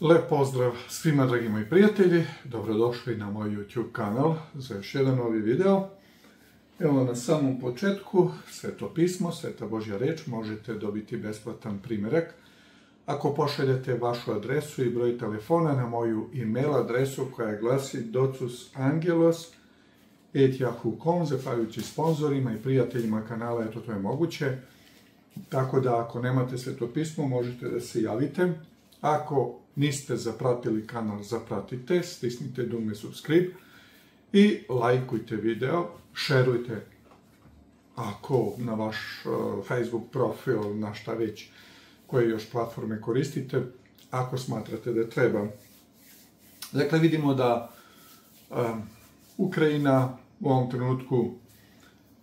Lep pozdrav svima dragi moji prijatelji, dobrodošli na moj YouTube kanal za još jedan novi video. Evo na samom početku, sveto pismo, sveta Božja reč, možete dobiti besplatan primjerak. Ako pošaljete vašu adresu i broj telefona na moju e-mail adresu koja glasi docusangelos.yahoo.com, zahvaljujući sponsorima i prijateljima kanala, eto to je moguće. Tako da ako nemate sveto pismo, možete da se javite. Ako niste zapratili kanal, zapratite, stisnite dugme subscribe i lajkujte video, šerujte ako na vaš eh, Facebook profil, na šta već, koje još platforme koristite, ako smatrate da treba. Dakle, vidimo da um, Ukrajina u ovom trenutku,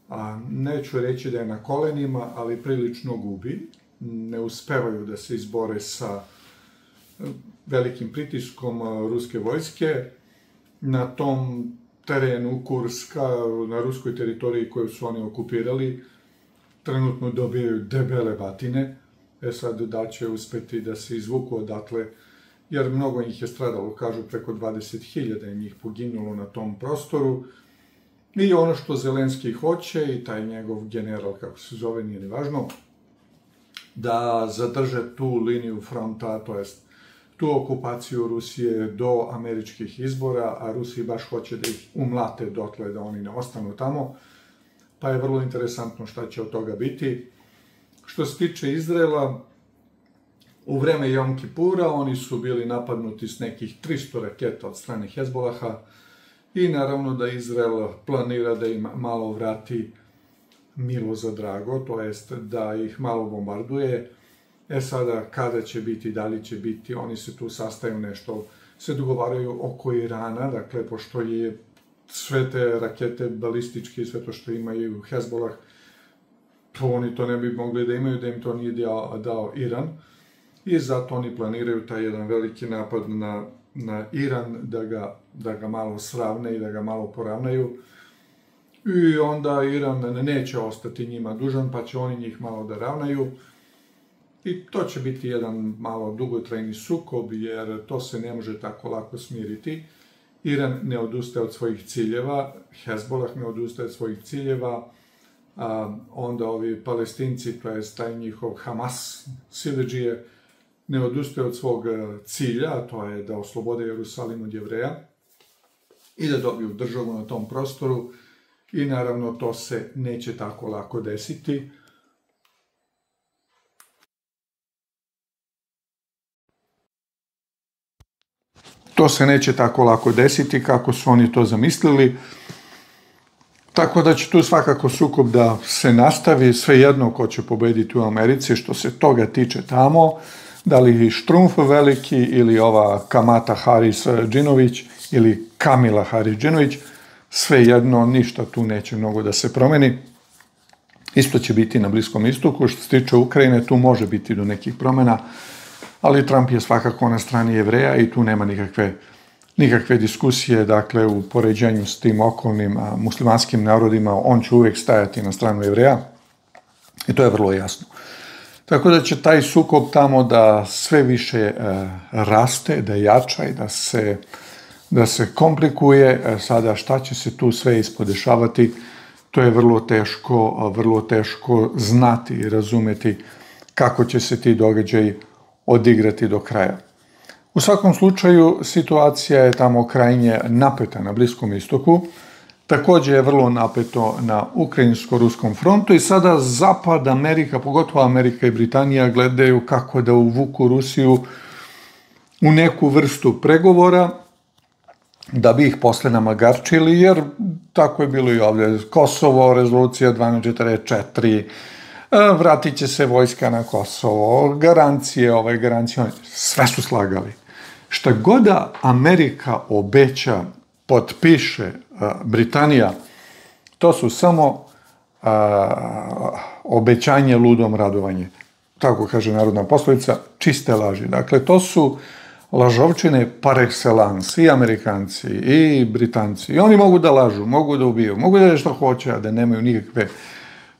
a, neću reći da je na kolenima, ali prilično gubi, ne uspevaju da se izbore sa eh, velikim pritiskom ruske vojske na tom terenu Kurska, na ruskoj teritoriji koju su oni okupirali, trenutno dobijaju debele batine. E sad, da će uspeti da se izvuku odatle, jer mnogo njih je stradalo, kažu preko 20.000 je njih poginulo na tom prostoru. I ono što Zelenski hoće, i taj njegov general, kako se zove, nije ni važno, da zadrže tu liniju fronta, to jest tu okupaciju Rusije do američkih izbora, a Rusi baš hoće da ih umlate dotle da oni ne ostanu tamo, pa je vrlo interesantno šta će od toga biti. Što se tiče Izrela, u vreme Jom Kipura oni su bili napadnuti s nekih 300 raketa od strane Hezbolaha i naravno da Izrael planira da im malo vrati milo za drago, to jest da ih malo bombarduje, E sada, kada će biti, da li će biti, oni se tu sastaju nešto, se dogovaraju oko Irana, dakle, pošto je sve te rakete balističke i sve to što imaju Hezbollah, to oni to ne bi mogli da imaju, da im to nije dao, dao Iran. I zato oni planiraju taj jedan veliki napad na, na Iran, da ga, da ga malo sravne i da ga malo poravnaju. I onda Iran neće ostati njima dužan, pa će oni njih malo da ravnaju. I to će biti jedan malo dugotrajni sukob, jer to se ne može tako lako smiriti. Iran ne odustaje od svojih ciljeva, Hezbollah ne odustaje od svojih ciljeva, a onda ovi palestinci, to je taj njihov Hamas, sileđije, ne odustaje od svog e, cilja, a to je da oslobode Jerusalim od jevreja i da dobiju državu na tom prostoru. I naravno to se neće tako lako desiti. To se neće tako lako desiti kako su oni to zamislili. Tako da će tu svakako sukob da se nastavi, svejedno ko će pobediti u Americi, što se toga tiče tamo, da li Štrumf veliki ili ova Kamata Haris Džinović ili Kamila Haris Džinović, svejedno ništa tu neće mnogo da se promeni. Isto će biti na Bliskom istoku, što se tiče Ukrajine, tu može biti do nekih promjena, ali Trump je svakako na strani jevreja i tu nema nikakve, nikakve diskusije, dakle, u poređenju s tim okolnim a, muslimanskim narodima, on će uvijek stajati na stranu jevreja i to je vrlo jasno. Tako da će taj sukob tamo da sve više e, raste, da jača i da se, da se komplikuje. E, sada šta će se tu sve ispodešavati, to je vrlo teško, vrlo teško znati i razumeti kako će se ti događaji odigrati do kraja. U svakom slučaju, situacija je tamo krajnje napeta na Bliskom istoku. Također je vrlo napeto na ukrajinsko-ruskom frontu i sada Zapad, Amerika, pogotovo Amerika i Britanija, gledaju kako da uvuku Rusiju u neku vrstu pregovora da bi ih posle namagarčili, jer tako je bilo i ovdje. Kosovo, rezolucija 1244, E, vratit će se vojska na Kosovo, garancije, ovaj, garancije, sve su slagali. Šta god da Amerika obeća, potpiše e, Britanija, to su samo a, obećanje ludom radovanje. Tako kaže narodna poslovica, čiste laži. Dakle, to su lažovčine par excellence, i Amerikanci, i Britanci. I oni mogu da lažu, mogu da ubiju, mogu da je što hoće, a da nemaju nikakve uh,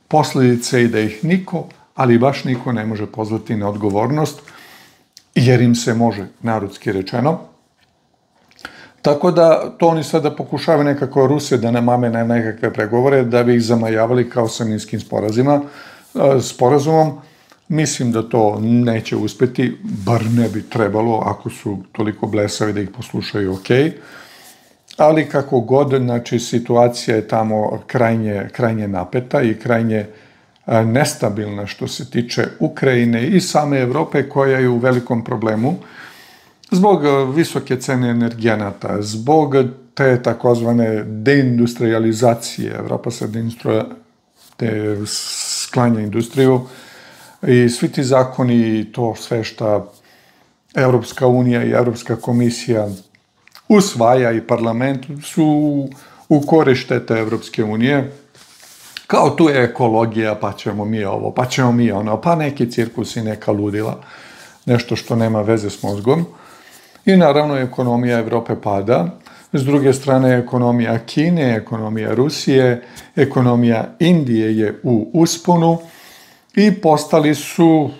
posljedice i da ih niko, ali baš niko ne može pozvati na odgovornost. jer im se može, narodski rečeno. Tako da to oni sada pokušavaju nekako Rusije da namame na nekakve pregovore da bi ih zamajavali kao sa minskim sporazima, eh, sporazumom. Mislim da to neće uspeti, bar ne bi trebalo ako su toliko blesavi da ih poslušaju ok. Ali kako god, znači situacija je tamo krajnje, krajnje napeta i krajnje e, nestabilna što se tiče Ukrajine i same Evrope koja je u velikom problemu zbog e, visoke cene energijanata, zbog te takozvane deindustrializacije, Evropa se de sklanja industriju, i svi ti zakoni i to sve što Evropska unija i Evropska komisija usvaja i parlament su u korištete Evropske unije. Kao tu je ekologija, pa ćemo mi ovo, pa ćemo mi ono, pa neki cirkus i neka ludila, nešto što nema veze s mozgom. I naravno ekonomija Evrope pada, s druge strane ekonomija Kine, ekonomija Rusije, ekonomija Indije je u usponu, i postali su,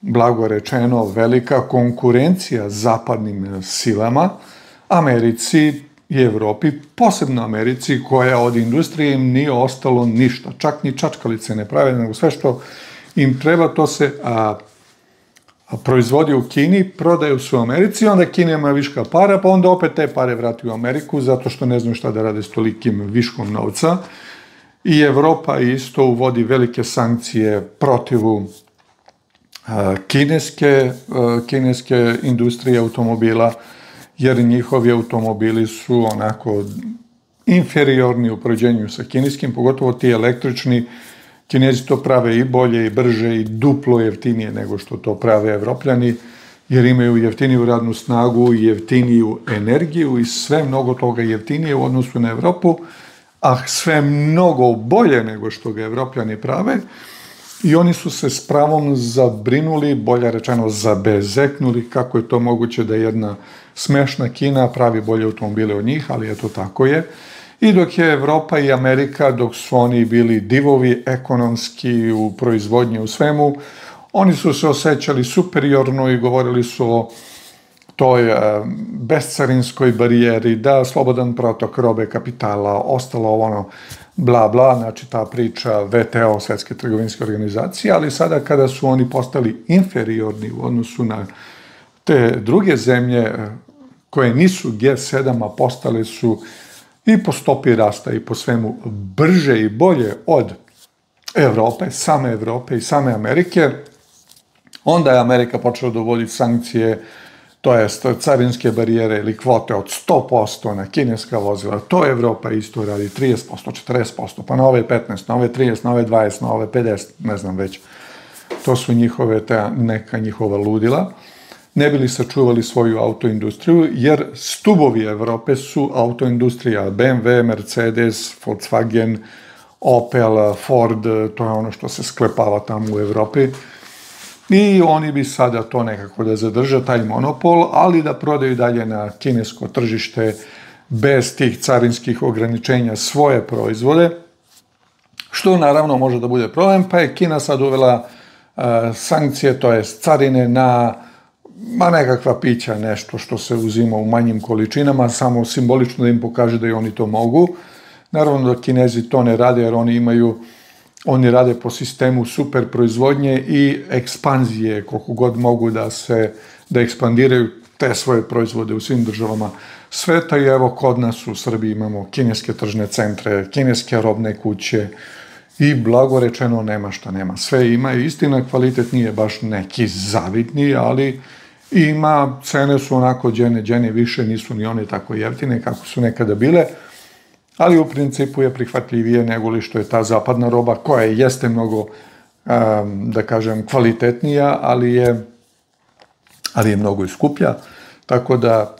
blago rečeno, velika konkurencija zapadnim silama, Americi i Evropi, posebno Americi, koja od industrije im nije ostalo ništa, čak ni čačkalice ne prave, nego sve što im treba, to se a, a proizvodi u Kini, prodaju u u Americi, onda Kina ima viška para, pa onda opet te pare vrati u Ameriku, zato što ne znaju šta da rade s tolikim viškom novca. I Evropa isto uvodi velike sankcije protivu kineske, kineske industrije automobila, jer njihovi automobili su onako inferiorni u prođenju sa kineskim, pogotovo ti električni, kinezi to prave i bolje i brže i duplo jeftinije nego što to prave evropljani, jer imaju jeftiniju radnu snagu jeftiniju energiju i sve mnogo toga jeftinije u odnosu na Evropu, a sve mnogo bolje nego što ga evropljani prave, i oni su se s pravom zabrinuli, bolje rečeno zabezeknuli, kako je to moguće da jedna smešna Kina pravi bolje automobile od njih, ali eto tako je. I dok je Evropa i Amerika, dok su oni bili divovi ekonomski u proizvodnji u svemu, oni su se osjećali superiorno i govorili su o toj eh, bescarinskoj barijeri, da slobodan protok robe kapitala, ostalo ono bla bla, znači ta priča VTO, Svetske trgovinske organizacije, ali sada kada su oni postali inferiorni u odnosu na te druge zemlje eh, koje nisu G7, a postale su i po stopi rasta i po svemu brže i bolje od Evrope, same Evrope i same Amerike, onda je Amerika počela dovoditi sankcije uh, to je carinske barijere ili kvote od 100% na kineska vozila, to Evropa isto radi 30%, 40%, pa na ove 15, na ove 30, na ove 20, na ove 50, ne znam već. To su njihove, ta neka njihova ludila. Ne bili sačuvali svoju autoindustriju, jer stubovi Evrope su autoindustrija, BMW, Mercedes, Volkswagen, Opel, Ford, to je ono što se sklepava tamo u Evropi. I oni bi sada to nekako da zadrža, taj monopol, ali da prodaju dalje na kinesko tržište bez tih carinskih ograničenja svoje proizvode, što naravno može da bude problem, pa je Kina sad uvela uh, sankcije, to je carine na ma nekakva pića, nešto što se uzima u manjim količinama, samo simbolično da im pokaže da i oni to mogu. Naravno da kinezi to ne rade jer oni imaju uh, oni rade po sistemu super proizvodnje i ekspanzije koliko god mogu da se da ekspandiraju te svoje proizvode u svim državama sveta i evo kod nas u Srbiji imamo kineske tržne centre, kineske robne kuće i blago rečeno nema šta nema. Sve ima i istina kvalitet nije baš neki zavidni, ali ima, cene su onako džene, džene više, nisu ni one tako jeftine kako su nekada bile, ali u principu je prihvatljivije nego li što je ta zapadna roba koja jeste mnogo, um, da kažem, kvalitetnija, ali je, ali je mnogo i skuplja. Tako da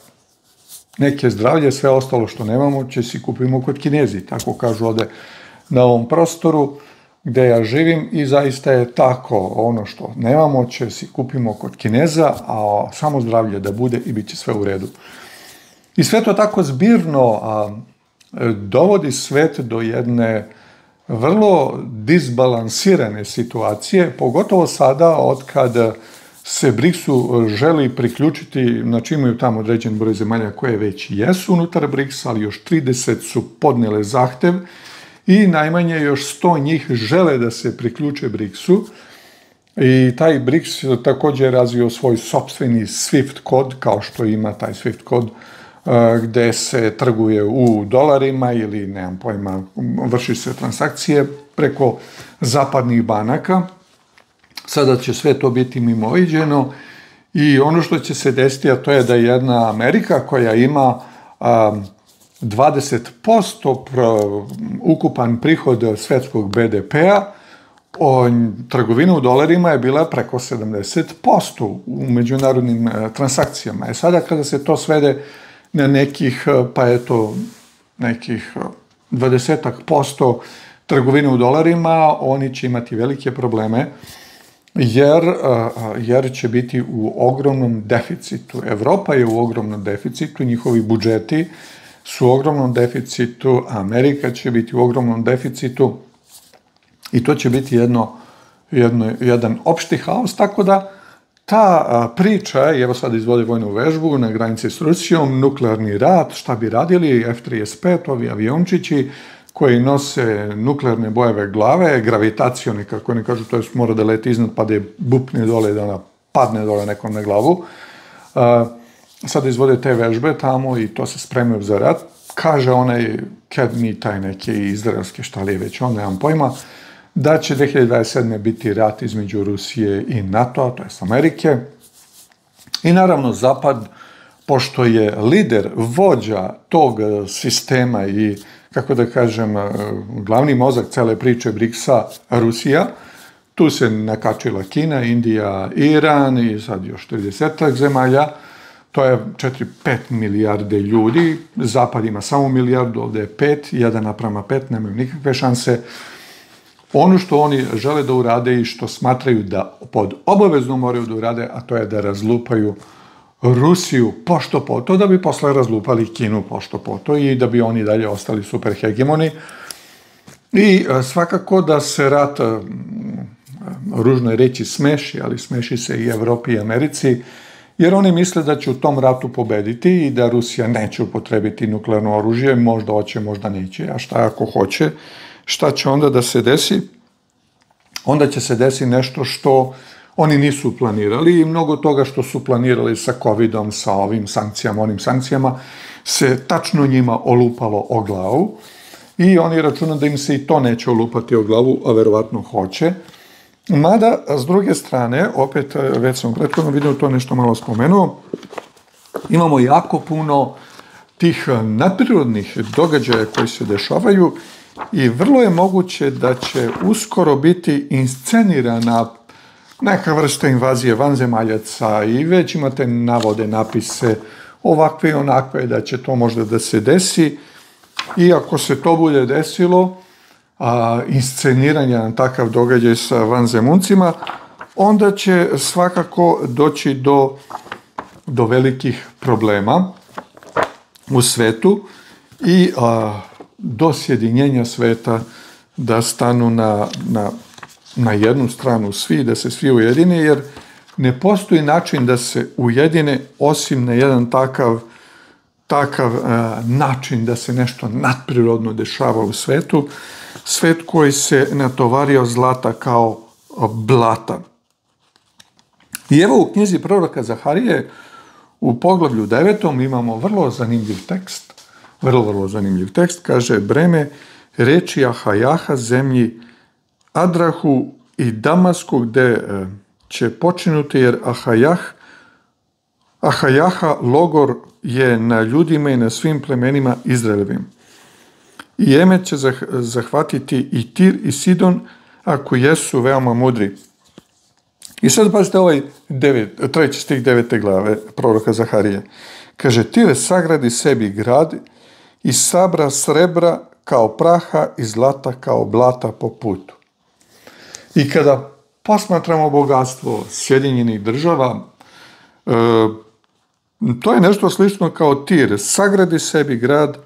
neke zdravlje, sve ostalo što nemamo, će si kupimo kod kinezi, tako kažu ovde na ovom prostoru gde ja živim i zaista je tako ono što nemamo će si kupimo kod kineza, a samo zdravlje da bude i bit će sve u redu. I sve to tako zbirno, a, dovodi svet do jedne vrlo disbalansirane situacije, pogotovo sada od kad se BRICS-u želi priključiti, znači imaju tamo određen broj zemalja koje već jesu unutar BRICS, ali još 30 su podnele zahtev i najmanje još 100 njih žele da se priključe BRICS-u. I taj BRICS također razvio svoj sobstveni SWIFT kod, kao što ima taj SWIFT kod, Eh, gde se trguje u dolarima ili, nemam pojma, vrši se transakcije preko zapadnih banaka. Sada će sve to biti mimoiđeno i ono što će se desiti, a to je da jedna Amerika koja ima eh, 20% ukupan prihod svetskog BDP-a, trgovina u dolarima je bila preko 70% u međunarodnim eh, transakcijama. E sada kada se to svede na nekih, e, pa eto, nekih e, 20 posto trgovine u dolarima, oni će imati velike probleme jer, e, jer će biti u ogromnom deficitu. Evropa je u ogromnom deficitu, njihovi budžeti su u ogromnom deficitu, Amerika će biti u ogromnom deficitu i to će biti jedno, jedno, jedan opšti haos, tako da ta priča, evo sad izvode vojnu vežbu na granici s Rusijom, nuklearni rat, šta bi radili, F-35, ovi aviončići, koji nose nuklearne bojeve glave, gravitacioni, kako oni kažu, to je mora da leti iznad pa da je bupne dole, da ona padne dole nekom na glavu. Uh, sad izvode te vežbe tamo i to se spremaju za rat. Kaže onaj kad mi taj neki izraelski šta li je već, on nemam pojma, da će 2027. biti rat između Rusije i NATO, to je Amerike. I naravno Zapad, pošto je lider, vođa tog e, sistema i kako da kažem, e, glavni mozak cele priče BRICS-a, Rusija, tu se nakačila Kina, Indija, Iran i sad još 30 zemalja, to je 4-5 milijarde ljudi, Zapad ima samo milijardu, ovde je 5, 1 naprama 5, nemaju nikakve šanse. Ono što oni žele da urade i što smatraju da pod obavezno moraju da urade, a to je da razlupaju Rusiju pošto poto, da bi posle razlupali Kinu pošto poto i da bi oni dalje ostali super hegemoni. I e, svakako da se rat, e, ružno je reći, smeši, ali smeši se i Evropi i Americi, jer oni misle da će u tom ratu pobediti i da Rusija neće upotrebiti nuklearno oružje, možda hoće, možda neće, a šta ako hoće, šta će onda da se desi? Onda će se desi nešto što oni nisu planirali i mnogo toga što su planirali sa covidom, sa ovim sankcijama, onim sankcijama, se tačno njima olupalo o glavu i oni računaju da im se i to neće olupati o glavu, a verovatno hoće. Mada, s druge strane, opet, e, već sam u prethodnom videu to nešto malo spomenuo, imamo jako puno tih e, nadprirodnih događaja koji se dešavaju i vrlo je moguće da će uskoro biti inscenirana neka vrsta invazije vanzemaljaca i već imate navode, napise ovakve i onakve da će to možda da se desi. I ako se to bude desilo, a, insceniranje na takav događaj sa vanzemuncima, onda će svakako doći do, do velikih problema u svetu i a, do sjedinjenja sveta da stanu na, na na jednu stranu svi, da se svi ujedine, jer ne postoji način da se ujedine osim na jedan takav takav uh, način da se nešto nadprirodno dešava u svetu, svet koji se natovario zlata kao blata. I evo u knjizi proroka Zaharije u poglavlju 9. imamo vrlo zanimljiv tekst, vrlo, vrlo zanimljiv tekst, kaže breme reči Ahajaha zemlji Adrahu i Damasku gde e, će počinuti jer Ahajah, Ahajaha logor je na ljudima i na svim plemenima Izraelevim. I Emet će zahvatiti i Tir i Sidon ako jesu veoma mudri. I sad pazite ovaj devet, treći stih devete glave proroka Zaharije. Kaže, Tire sagradi sebi grad i sabra srebra kao praha i zlata kao blata po putu. I kada posmatramo bogatstvo Sjedinjenih država, e, to je nešto slično kao tir. Sagradi sebi grad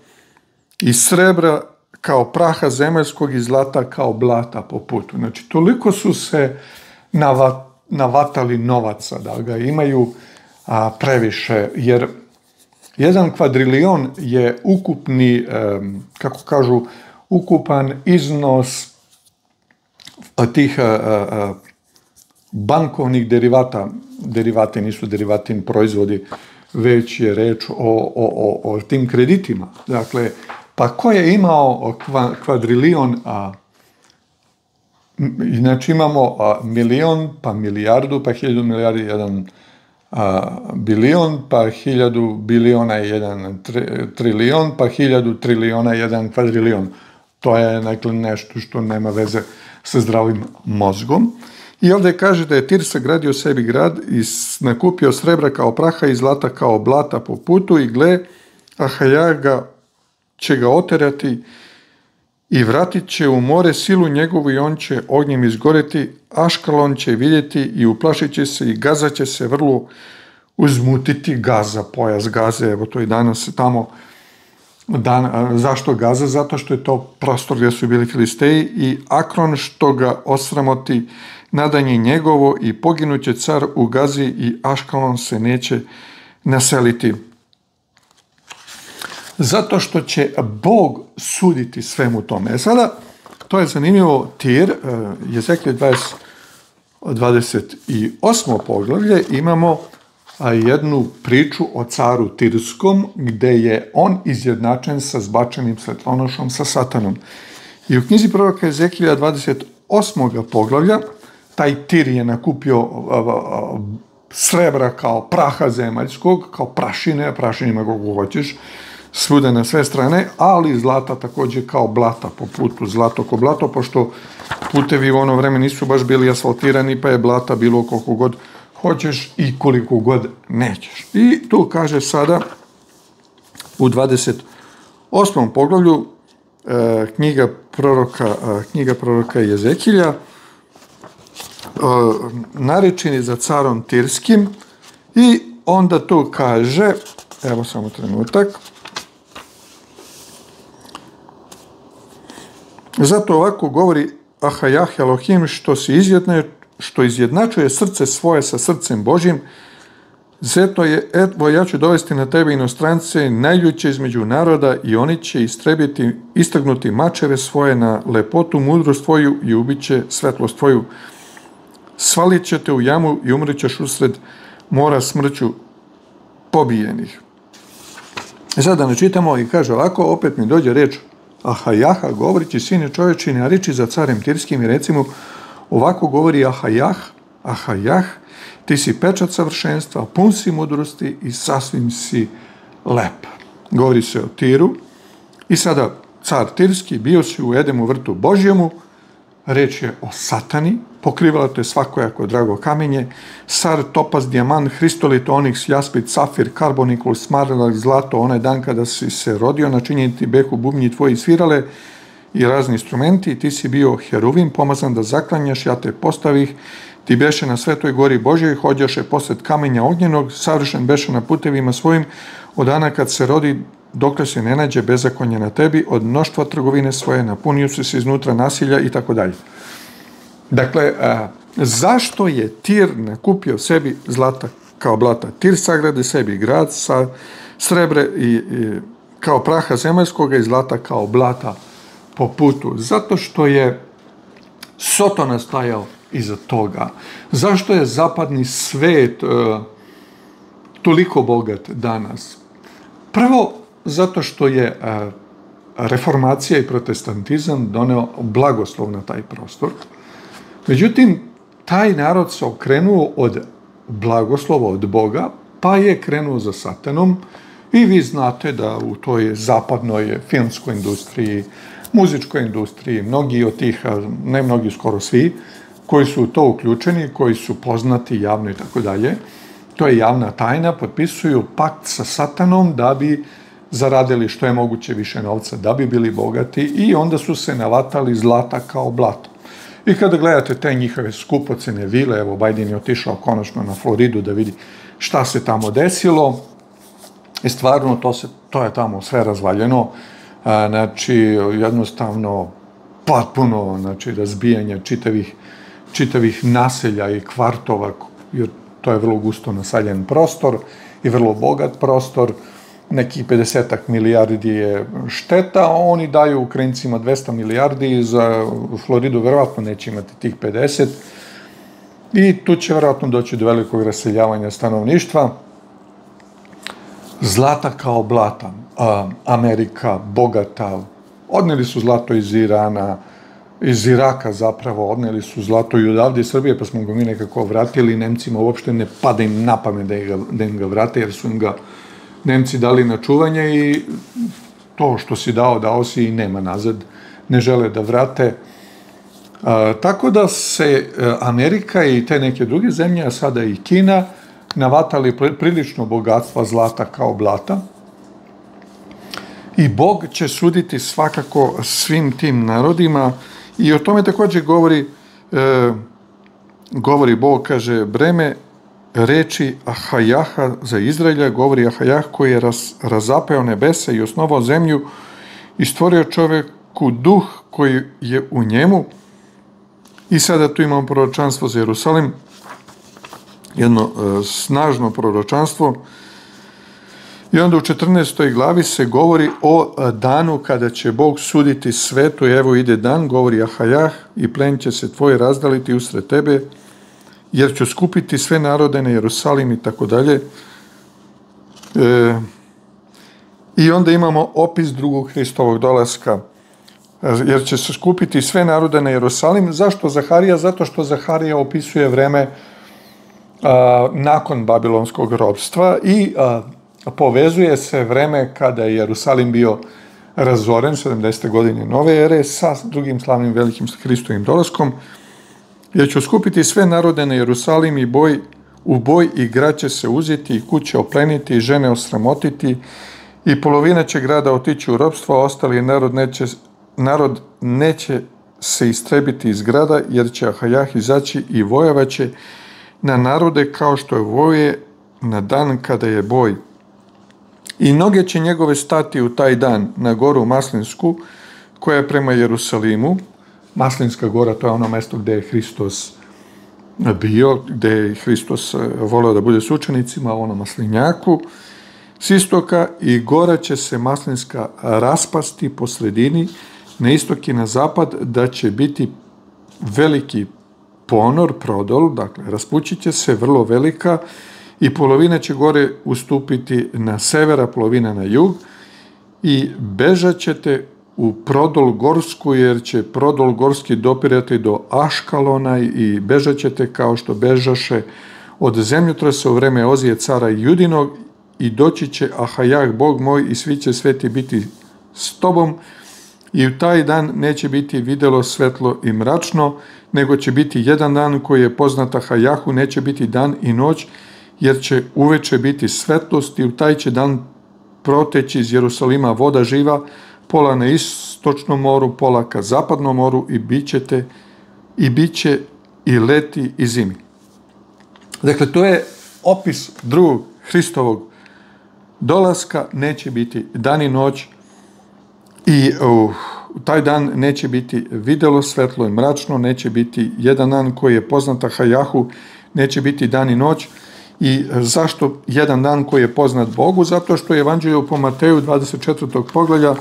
i srebra kao praha zemaljskog i zlata kao blata po putu. Znači, toliko su se navatali novaca, da ga imaju a, previše, jer jedan kvadrilion je ukupni, kako kažu, ukupan iznos eh, tih eh, eh, bankovnih derivata, derivati nisu derivati proizvodi, već je reč o, o, o, o tim kreditima. Dakle, pa ko je imao kvadrilion, a, znači imamo a, milion, pa milijardu, pa hiljadu milijardi, jedan a, bilion, pa hiljadu biliona jedan tri, trilion, pa hiljadu triliona jedan kvadrilion. To je dakle, nešto što nema veze sa zdravim mozgom. I ovdje kaže da je Tir sagradio sebi grad i nakupio srebra kao praha i zlata kao blata po putu i gle, Ahajaga će ga oterati i vratit će u more silu njegovu i on će ognjem izgoreti, Aškalon će vidjeti i uplašit će se i gaza će se vrlo uzmutiti gaza, pojas gaze, evo to i danas tamo Dan, zašto Gaza? Zato što je to prostor gdje su bili Filisteji i Akron što ga osramoti nadanje njegovo i poginuće car u Gazi i Aškalon se neće naseliti. Zato što će Bog suditi svemu tome. E sada, to je zanimljivo, Tir, e, Jezekije 20, 28. poglavlje, imamo jednu priču o caru Tirskom, gde je on izjednačen sa zbačenim svetlonošom sa satanom. I u knjizi proroka Ezekilja 28. poglavlja, taj tir je nakupio srebra kao praha zemaljskog, kao prašine, prašinima kako hoćeš, svuda na sve strane, ali zlata takođe kao blata po putu, zlato ko blato, pošto putevi u ono vreme nisu baš bili asfaltirani, pa je blata bilo koliko god hoćeš i koliko god nećeš. I tu kaže sada u 28. poglavlju e, knjiga proroka, e, knjiga proroka Jezekilja, e, narečeni za carom Tirskim i onda to kaže, evo samo trenutak, zato ovako govori Ahajah Elohim što se izjedne, što izjednačuje srce svoje sa srcem Božim, Zeto je, evo ja ću dovesti na tebe inostrance najljuće između naroda i oni će istrebiti, istrgnuti mačeve svoje na lepotu, mudrost tvoju i ubiće svetlost tvoju svalit ćete u jamu i umrićeš usred mora smrću pobijenih. E Sada ne čitamo i kaže ovako, opet mi dođe reč Ahajaha, govorići sine čovječine, a reči za carem Tirskim i recimo ovako govori Ahajah, Ahajah, ti si pečat savršenstva, pun si mudrosti i sasvim si lep. Govori se o Tiru i sada car Tirski bio si u Edemu vrtu Božjemu, reč je o satani, pokrivala te svakojako drago kamenje, sar, topaz, dijamant, hristolit, oniks, jaspit, safir, karbonikul, smarlak, zlato, onaj dan kada si se rodio, načinjeni behu bubnji tvoji svirale i razni instrumenti, ti si bio heruvim pomazan da zaklanjaš, ja te postavih, ti beše na svetoj gori Božjoj, hođaše posled kamenja ognjenog, savršen beše na putevima svojim, od dana kad se rodi dokle se ne nađe bezakonje na tebi, od mnoštva trgovine svoje, napunio se iznutra nasilja i tako dalje. Dakle, a, zašto je Tir nakupio sebi zlata kao blata? Tir sagrade sebi grad sa srebre i, i kao praha zemaljskoga i zlata kao blata po putu. Zato što je Soto nastajao iza toga. Zašto je zapadni svet e, toliko bogat danas? Prvo, zato što je e, reformacija i protestantizam doneo blagoslov na taj prostor. Međutim, taj narod se okrenuo od blagoslova od Boga, pa je krenuo za satanom i vi znate da u toj zapadnoj filmskoj industriji, muzičkoj industriji, mnogi od tih, ne mnogi, skoro svi, koji su to uključeni, koji su poznati javno i tako dalje, to je javna tajna, potpisuju pakt sa satanom da bi zaradili što je moguće više novca, da bi bili bogati i onda su se navatali zlata kao blato. I kada gledate te njihove skupocene vile, evo Biden je otišao konačno na Floridu da vidi šta se tamo desilo, i stvarno to, se, to je tamo sve razvaljeno, a, znači jednostavno potpuno znači, razbijanje čitavih čitavih naselja i kvartova, jer to je vrlo gusto nasaljen prostor i vrlo bogat prostor, nekih 50 milijardi je šteta, oni daju Ukrajincima 200 milijardi, za Floridu verovatno neće imati tih 50, i tu će verovatno doći do velikog raseljavanja stanovništva. Zlata kao blata, Amerika, bogata, odneli su zlato iz Irana, iz Iraka zapravo, odneli su zlato i odavde iz Srbije, pa smo ga mi nekako vratili, Nemcima uopšte ne pada im na pamet da, ga, da im ga vrate, jer su im ga Nemci dali na čuvanje i to što si dao, dao si i nema nazad, ne žele da vrate. A, tako da se e, Amerika i te neke druge zemlje, a sada i Kina, navatali prilično bogatstva zlata kao blata. I Bog će suditi svakako svim tim narodima i o tome također govori e, govori Bog, kaže, breme reči Ahajaha za Izraelja, govori Ahajah koji je raz, razapeo nebese i osnovao zemlju i stvorio čoveku duh koji je u njemu. I sada tu imamo proročanstvo za Jerusalim, jedno e, snažno proročanstvo. I onda u 14. glavi se govori o e, danu kada će Bog suditi svetu. Evo ide dan, govori Ahajah, i plen će se tvoj razdaliti usred tebe, jer ću skupiti sve narode na Jerusalim i tako dalje. E, I onda imamo opis drugog Hristovog dolaska, e, jer će se skupiti sve narode na Jerusalim. Zašto Zaharija? Zato što Zaharija opisuje vreme a, nakon Babilonskog robstva i a, povezuje se vreme kada je Jerusalim bio razoren, 70. godine nove ere, sa drugim slavnim velikim Hristovim dolaskom jer ću skupiti sve narode na Jerusalim i boj, u boj i grad će se uzeti i kuće opleniti i žene osramotiti i polovina će grada otići u robstvo, a ostali narod neće, narod neće se istrebiti iz grada jer će Ahajah izaći i vojavaće na narode kao što je voje na dan kada je boj. I noge će njegove stati u taj dan na goru Maslinsku koja je prema Jerusalimu, Maslinska gora, to je ono mesto gde je Hristos bio, gde je Hristos e, voleo volio da bude s učenicima, ono maslinjaku, s istoka i gora će se Maslinska raspasti po sredini, na istok i na zapad, da će biti veliki ponor, prodol, dakle, raspućiće se, vrlo velika, i polovina će gore ustupiti na severa, polovina na jug, i bežat ćete u Prodol Gorsku, jer će Prodol Gorski dopirati do Aškalona i bežat ćete kao što bežaše od zemljotresa u vreme Ozije cara Judinog i doći će Ahajah, Bog moj, i svi će sveti biti s tobom. I u taj dan neće biti videlo svetlo i mračno, nego će biti jedan dan koji je poznat Ahajahu, neće biti dan i noć, jer će uveče biti svetlost i u taj će dan proteći iz Jerusalima voda živa, pola na istočnom moru, pola ka zapadnom moru i bit ćete i bit će i leti i zimi. Dakle, to je opis drugog Hristovog dolaska, neće biti dan i noć i uh, taj dan neće biti videlo svetlo i mračno, neće biti jedan dan koji je poznat Hajahu, neće biti dan i noć. I zašto jedan dan koji je poznat Bogu? Zato što je Evanđelje po Mateju 24. poglavlja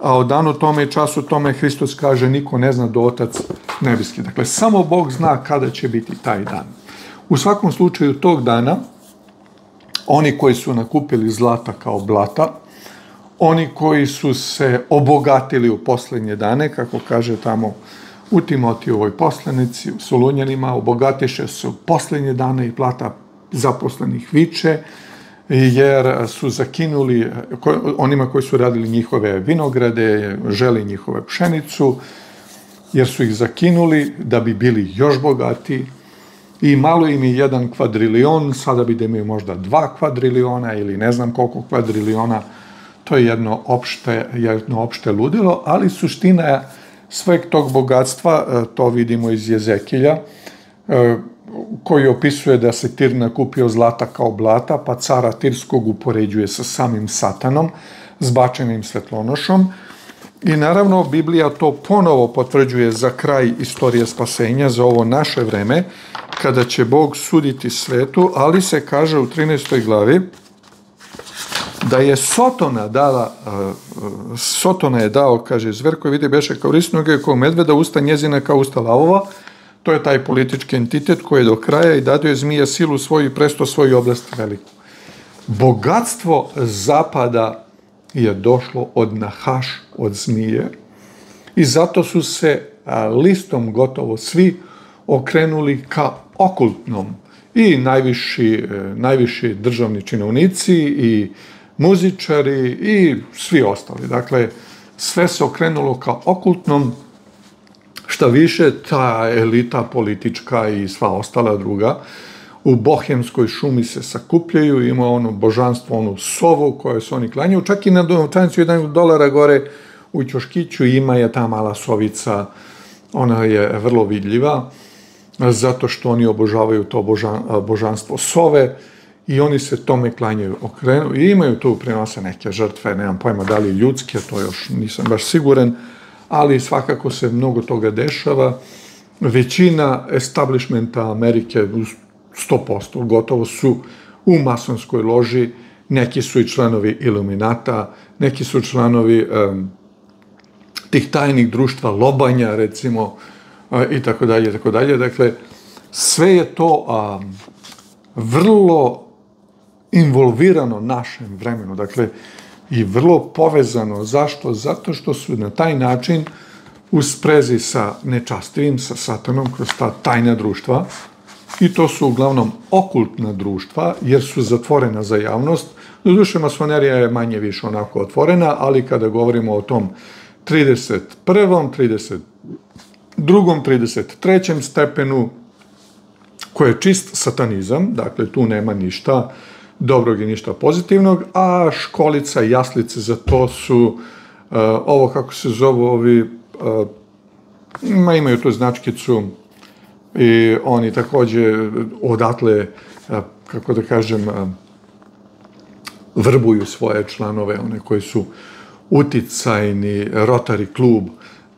a o danu tome i času tome Hristos kaže niko ne zna do Otac nebeski. Dakle, samo Bog zna kada će biti taj dan. U svakom slučaju tog dana, oni koji su nakupili zlata kao blata, oni koji su se obogatili u poslednje dane, kako kaže tamo u Timotijovoj poslenici, u Solunjanima, obogatiše su posljednje poslednje dane i plata zaposlenih viče, jer su zakinuli onima koji su radili njihove vinograde, želi njihove pšenicu, jer su ih zakinuli da bi bili još bogati. I malo im je jedan kvadrilion, sada bi da imaju možda dva kvadriliona ili ne znam koliko kvadriliona, to je jedno opšte, jedno opšte ludilo, ali suština sveg tog bogatstva, e, to vidimo iz Jezekilja, e, koji opisuje da se Tir nakupio zlata kao blata, pa cara Tirskog upoređuje sa samim satanom, zbačenim svetlonošom. I naravno, Biblija to ponovo potvrđuje za kraj istorije spasenja, za ovo naše vreme, kada će Bog suditi svetu, ali se kaže u 13. glavi da je Sotona dala, e, e, Sotona je dao, kaže, zver koji vidi beše kao risnoge, kao medveda, usta njezina kao usta lavova, to je taj politički entitet koji je do kraja i dadio je silu svoju i presto svoju oblast veliku. Bogatstvo zapada je došlo od nahaš, od zmije i zato su se listom gotovo svi okrenuli ka okultnom i najviši, e, najviši državni činovnici i muzičari i svi ostali. Dakle, sve se okrenulo ka okultnom, šta više ta elita politička i sva ostala druga, u Bohemskoj šumi se sakupljaju, ima ono božanstvo, onu sovu koje se oni klanjaju, čak i na novčanicu jedan dolara gore u Ćoškiću ima je ta mala sovica, ona je vrlo vidljiva, zato što oni obožavaju to božan, božanstvo sove i oni se tome klanjaju. Okrenu i imaju tu prenose neke žrtve, nemam pojma da li ljudske, to još nisam baš siguran, ali svakako se mnogo toga dešava. Većina establishmenta Amerike, 100%, gotovo su u masonskoj loži, neki su i članovi Iluminata, neki su članovi um, tih tajnih društva lobanja, recimo, i tako dalje, tako dalje. Dakle, sve je to um, vrlo involvirano našem vremenu, dakle, i vrlo povezano. Zašto? Zato što su na taj način u sprezi sa nečastivim, sa satanom, kroz ta tajna društva, i to su uglavnom okultna društva, jer su zatvorena za javnost. Doduše, masonerija je manje više onako otvorena, ali kada govorimo o tom 31. 32. 33. stepenu, koje je čist satanizam, dakle tu nema ništa dobrog i ništa pozitivnog, a školica i jaslice za to su uh, ovo kako se zovu ovi, uh, ma imaju tu značkicu i oni takođe odatle, uh, kako da kažem, uh, vrbuju svoje članove, one koji su uticajni, rotari klub,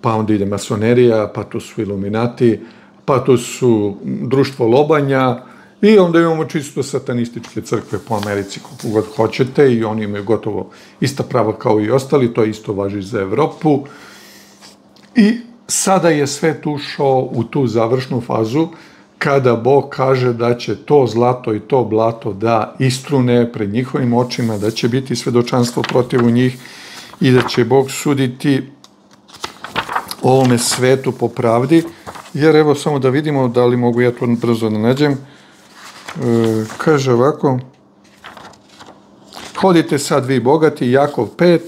pa onda ide masonerija, pa tu su iluminati, pa tu su društvo lobanja, I onda imamo čisto satanističke crkve po Americi, kako god hoćete, i oni imaju gotovo ista prava kao i ostali, to isto važi za Evropu. I sada je svet ušao u tu završnu fazu, kada Bog kaže da će to zlato i to blato da istrune pred njihovim očima, da će biti svedočanstvo protiv njih i da će Bog suditi ovome svetu po pravdi, jer evo samo da vidimo da li mogu ja to brzo da nađem, E, E, kaže ovako, hodite sad vi bogati, Jakov 5,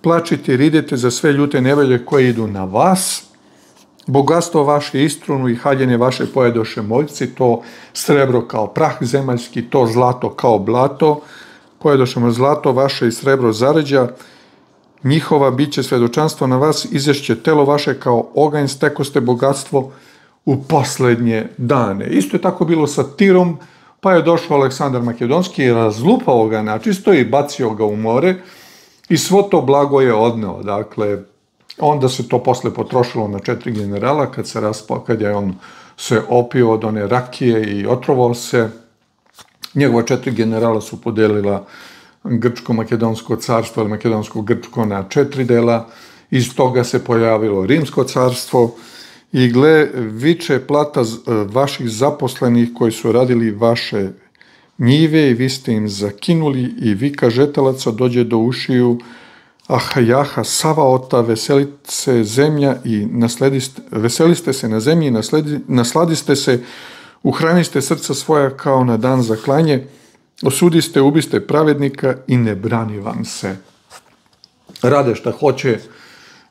plačite i ridite za sve ljute nevelje koje idu na vas, bogatstvo vaše istrunu i haljene vaše pojedoše moljci, to srebro kao prah zemaljski, to zlato kao blato, pojedošemo zlato vaše i srebro zaređa, njihova bit će svedočanstvo na vas, izješće telo vaše kao oganj, stekoste bogatstvo, u posljednje dane. Isto je tako bilo sa Tirom, pa je došao Aleksandar Makedonski i razlupao ga načisto i bacio ga u more i svo to blago je odneo. Dakle, onda se to posle potrošilo na četiri generala kad se raspao, kad je on se opio od one rakije i otrovao se. Njegova četiri generala su podelila Grčko-Makedonsko carstvo ili Makedonsko-Grčko na četiri dela. Iz toga se pojavilo Rimsko carstvo, i gle, viče plata e, vaših zaposlenih koji su radili vaše njive i vi ste im zakinuli i vika žetelaca dođe do ušiju ahajaha, savaota, se zemlja i naslediste, veseliste se na zemlji i nasledi, nasladiste se, uhraniste srca svoja kao na dan za klanje, osudiste, ubiste pravednika i ne brani vam se. Rade šta hoće,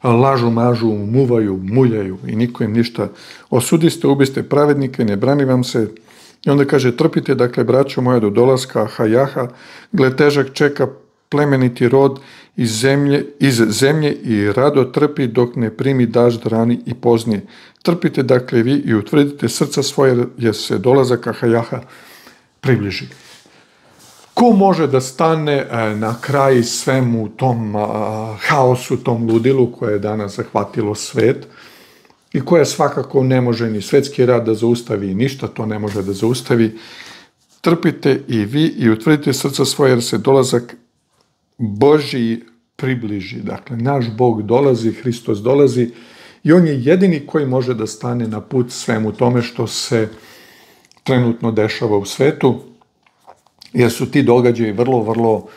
lažu, mažu, muvaju, muljaju i niko im ništa. Osudiste, ubiste pravednike, ne brani vam se. I onda kaže, trpite, dakle, braćo moje, do dolaska Hajaha, gle težak čeka plemeniti rod iz zemlje, iz zemlje i rado trpi dok ne primi dažd rani i poznije. Trpite, dakle, vi i utvrdite srca svoje, jer se dolazak Hajaha približi ko može da stane e, na kraj svemu tom haosu, tom ludilu koje je danas zahvatilo svet i koje svakako ne može ni svetski rad da zaustavi, ništa to ne može da zaustavi. Trpite i vi i utvrdite srca svoje jer se dolazak Boži približi. Dakle, naš Bog dolazi, Hristos dolazi i on je jedini koji može da stane na put svemu tome što se trenutno dešava u svetu jer su ti događaji vrlo, vrlo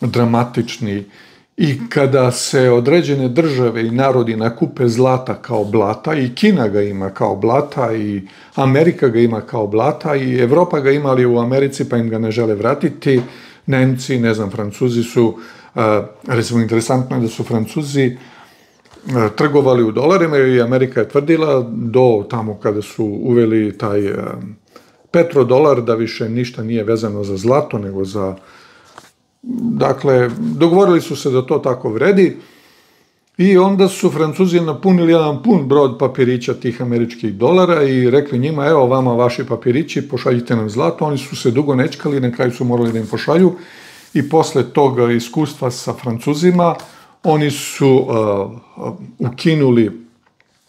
dramatični. I kada se određene države i narodi nakupe zlata kao blata i Kina ga ima kao blata i Amerika ga ima kao blata i Evropa ga imali u Americi pa im ga ne žele vratiti, Nemci, ne znam, Francuzi su, recimo interesantno je da su Francuzi trgovali u dolarima i Amerika je tvrdila do tamo kada su uveli taj petrodolar, da više ništa nije vezano za zlato, nego za... Dakle, dogovorili su se da to tako vredi i onda su Francuzi napunili jedan pun brod papirića tih američkih dolara i rekli njima, evo vama vaši papirići, pošaljite nam zlato. Oni su se dugo nečkali, na kraju su morali da im pošalju i posle toga iskustva sa Francuzima, oni su uh, uh ukinuli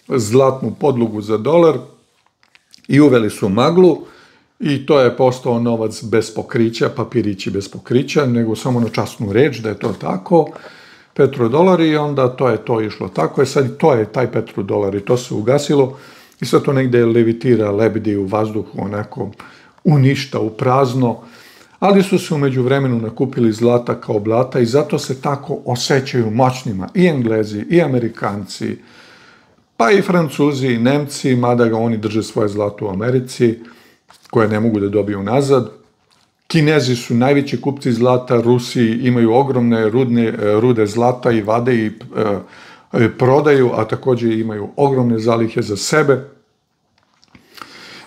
zlatnu podlogu za dolar i uveli su maglu, I to je postao novac bez pokrića, papirići bez pokrića, nego samo na časnu reč da je to tako, petrodolari i onda to je to išlo tako. I sad to je taj petrodolar i to se ugasilo i sad to negde levitira, lebdi u vazduhu, onako uništa, u prazno, ali su se umeđu vremenu nakupili zlata kao blata i zato se tako osjećaju moćnima i Englezi, i Amerikanci, pa i Francuzi, i Nemci, mada ga oni drže svoje zlato u Americi, koje ne mogu da dobiju nazad. Kinezi su najveći kupci zlata, Rusi imaju ogromne rudne, e, rude zlata i vade i e, e, prodaju, a također imaju ogromne zalihe za sebe.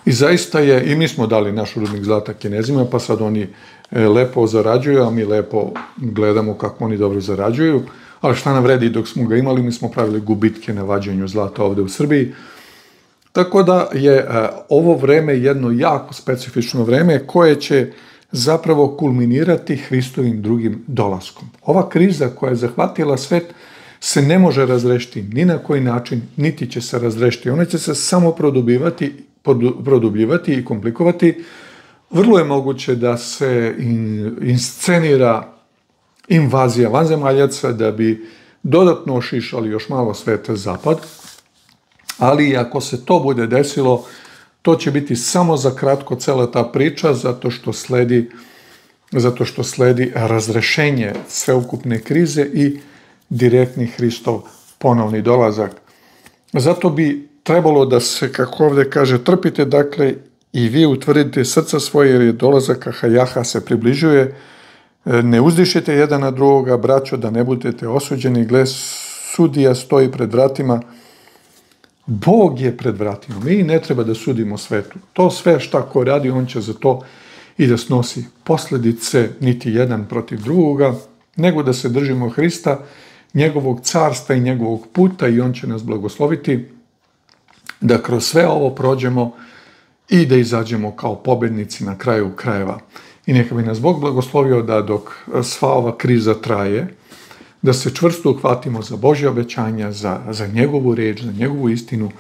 I zaista je, i mi smo dali naš rudnik zlata kinezima, pa sad oni e, lepo zarađuju, a mi lepo gledamo kako oni dobro zarađuju. Ali šta nam vredi dok smo ga imali, mi smo pravili gubitke na vađenju zlata ovde u Srbiji. Tako da je e, ovo vreme jedno jako specifično vreme koje će zapravo kulminirati Hristovim drugim dolaskom. Ova kriza koja je zahvatila svet se ne može razrešiti ni na koji način, niti će se razrešiti. Ona će se samo produbivati, produbljivati i komplikovati. Vrlo je moguće da se inscenira invazija vanzemaljaca da bi dodatno ošišali još malo sveta zapad, ali ako se to bude desilo, to će biti samo za kratko cela ta priča, zato što sledi, zato što sledi razrešenje sveukupne krize i direktni Hristov ponovni dolazak. Zato bi trebalo da se, kako ovde kaže, trpite, dakle, i vi utvrdite srca svoje, jer je dolazak Ahajaha se približuje, ne uzdišite jedan na drugoga, braćo, da ne budete osuđeni, gle, sudija stoji pred vratima, Bog je pred vratima. Mi ne treba da sudimo svetu. To sve šta ko radi, on će za to i da snosi posljedice niti jedan protiv drugoga, nego da se držimo Hrista, njegovog carstva i njegovog puta i on će nas blagosloviti da kroz sve ovo prođemo i da izađemo kao pobednici na kraju krajeva. I neka bi nas Bog blagoslovio da dok sva ova kriza traje, da se čvrsto uhvatimo za Božje obećanja, za, za njegovu reč, za njegovu istinu,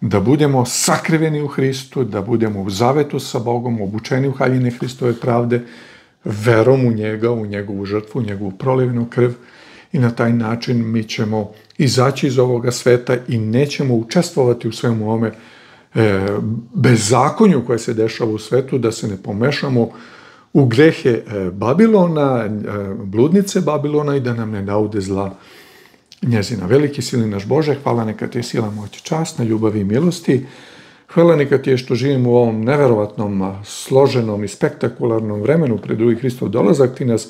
da budemo sakriveni u Hristu, da budemo u zavetu sa Bogom, obučeni u haljine Hristove pravde, verom u njega, u njegovu žrtvu, u njegovu prolivnu krv i na taj način mi ćemo izaći iz ovoga sveta i nećemo učestvovati u svemu ome e, bezakonju koje se dešava u svetu, da se ne pomešamo u grehe e, Babilona, e, bludnice Babilona i da nam ne naude zla njezina. Veliki sili naš Bože, hvala neka ti je sila moći čast na ljubavi i milosti. Hvala neka ti je što živimo u ovom neverovatnom, složenom i spektakularnom vremenu pred drugi Hristov dolazak. Ti nas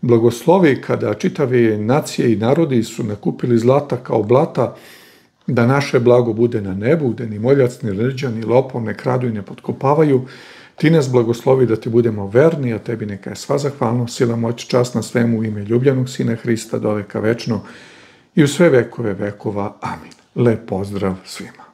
blagoslovi kada čitave nacije i narodi su nakupili zlata kao blata, da naše blago bude na nebu, da ni moljac, ni rđa, ni lopov ne kradu i ne potkopavaju, Ti nas blagoslovi da ti budemo verni, a tebi neka je sva zahvalnost, sila moć, čast na svemu ime ljubljenog Sina Hrista do veka večno i u sve vekove vekova. Amin. Lep pozdrav svima.